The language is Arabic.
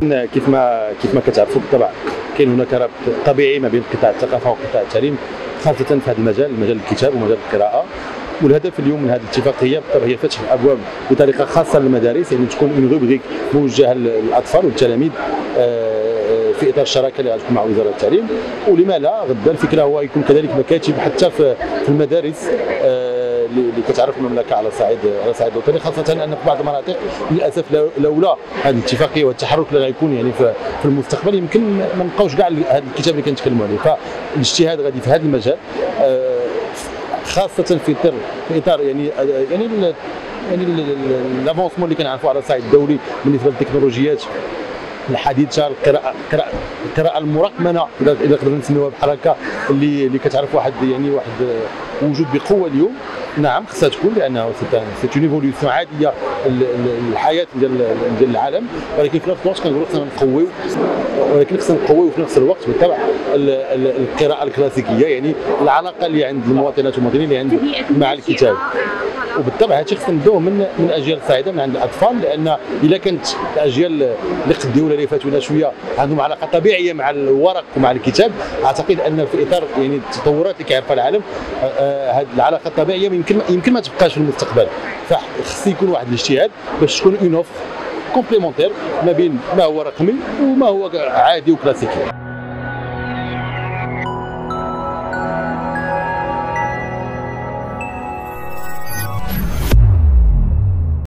كيف ما كيف ما كتعرفوا بالطبع كاين هناك ربط طبيعي ما بين قطاع الثقافة وقطاع التعليم خاصة في هذا المجال مجال الكتاب ومجال القراءة. والهدف اليوم من هذه الاتفاقيه بالطبع هي فتح الأبواب بطريقة خاصة للمدارس يعني تكون une rubrique موجهة للأطفال والتلاميذ آه، في إطار الشراكة اللي غتكون مع وزارة التعليم. ولما لا غدا الفكرة هو يكون كذلك مكاتب حتى في المدارس آه، اللي كتعرف المملكة على صعيد على صعيد الوطني خاصة أن في بعض المناطق للأسف لولا هذه الاتفاقية والتحرك اللي غيكون يعني في, المستقبل يمكن ما نبقاوش كاع هذا الكتاب اللي كنتكلموا عليه. فالاجتهاد غادي في هذا المجال آه، خاصة في اطار في إطار يعني يعني يعني لافونسمون اللي كنعرفوا على الصعيد الدولي بالنسبة للتكنولوجيات الحديثة القراءه القراءه القراءة المرقمنه اذا قدرنا نسميوها بحال هكا اللي اللي كتعرف واحد يعني واحد وجود بقوة اليوم. نعم خصها تكون لأنه c'est une évolution عادية. الحياة ديال ديال العالم ولكن في نفس الوقت كنقولوا خصنا نقويو ولكن خصنا نقويو في نفس الوقت بالطبع القراءة الكلاسيكية يعني العلاقة اللي عند المواطنات والمواطنين اللي عند مع الكتاب. وبالطبع هادشي خصنا نبداو من من أجيال صاعده من عند الأطفال لأن إلا كانت الأجيال اللي قديو ولا اللي فاتونا شوية عندهم علاقة طبيعية مع الورق ومع الكتاب أعتقد أن في إطار يعني التطورات اللي كيعرفها العالم هذه آه، آه، العلاقة الطبيعية يمكن يمكن ما تبقاش في المستقبل. فخص يكون واحد الاجتهاد باش تكون une offre complémentaire ما بين ما هو رقمي وما هو عادي وكلاسيكي.